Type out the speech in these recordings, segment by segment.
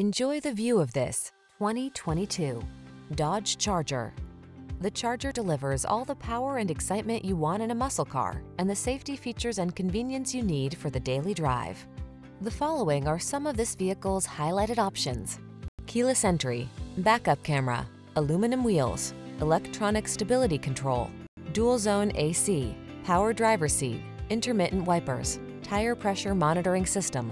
Enjoy the view of this 2022 Dodge Charger. The Charger delivers all the power and excitement you want in a muscle car and the safety features and convenience you need for the daily drive. The following are some of this vehicle's highlighted options. Keyless entry, backup camera, aluminum wheels, electronic stability control, dual zone AC, power driver seat, intermittent wipers, tire pressure monitoring system,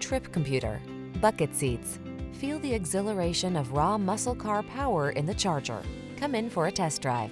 trip computer, bucket seats. Feel the exhilaration of raw muscle car power in the Charger. Come in for a test drive.